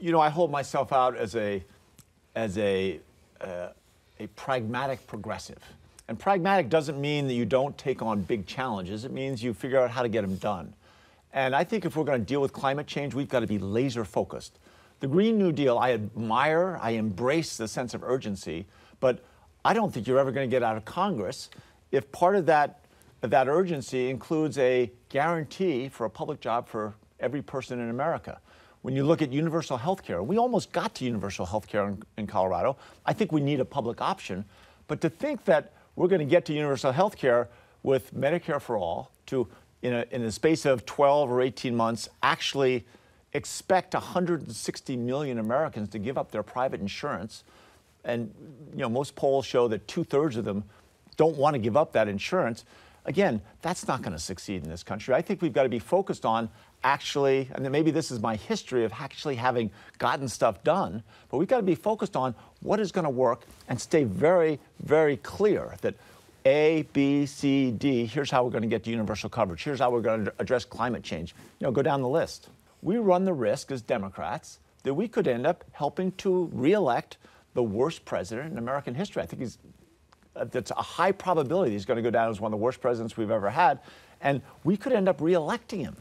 you know, I hold myself out as a, as a, uh, a pragmatic progressive. And pragmatic doesn't mean that you don't take on big challenges. It means you figure out how to get them done. And I think if we're going to deal with climate change, we've got to be laser focused. The Green New Deal, I admire, I embrace the sense of urgency, but I don't think you're ever going to get out of Congress if part of that, of that urgency includes a guarantee for a public job for every person in America. When you look at universal health care, we almost got to universal health care in, in Colorado. I think we need a public option. But to think that we're going to get to universal health care with Medicare for all to, in a, in a space of 12 or 18 months, actually expect 160 million Americans to give up their private insurance. And you know, most polls show that two thirds of them don't want to give up that insurance. Again, that's not going to succeed in this country. I think we've got to be focused on actually, and maybe this is my history of actually having gotten stuff done, but we've got to be focused on what is going to work and stay very, very clear that A, B, C, D, here's how we're going to get to universal coverage. Here's how we're going to address climate change. You know, go down the list. We run the risk as Democrats that we could end up helping to reelect the worst president in American history. I think he's Uh, that's a high probability he's going to go down as one of the worst presidents we've ever had. And we could end up reelecting him.